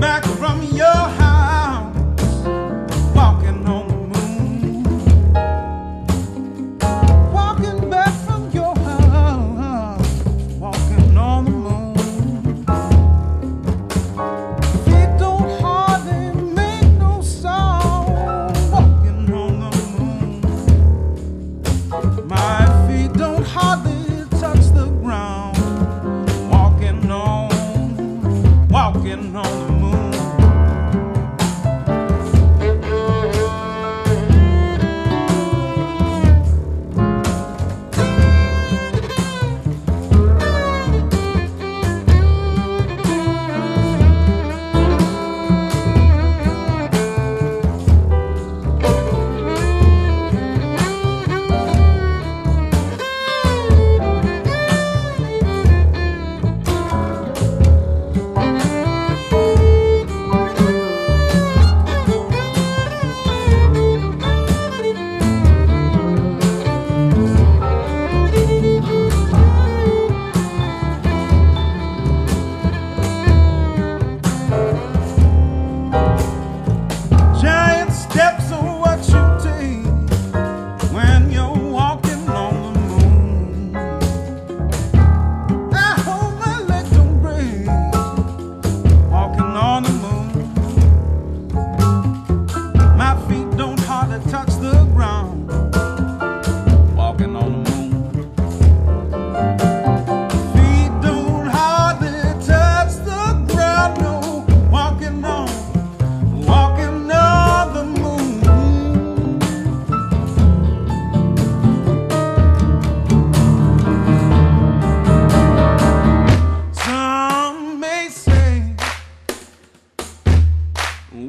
Back from your house, walking on the moon. Walking back from your house, walking on the moon. Feet don't hardly make no sound, walking on the moon. My feet don't hardly touch the ground, walking on, walking on the moon.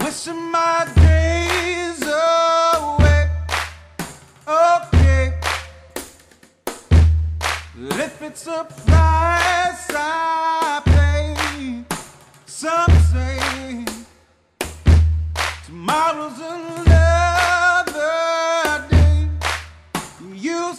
Wasting my days away. Okay. If it's a price I pay, some say tomorrow's another day. You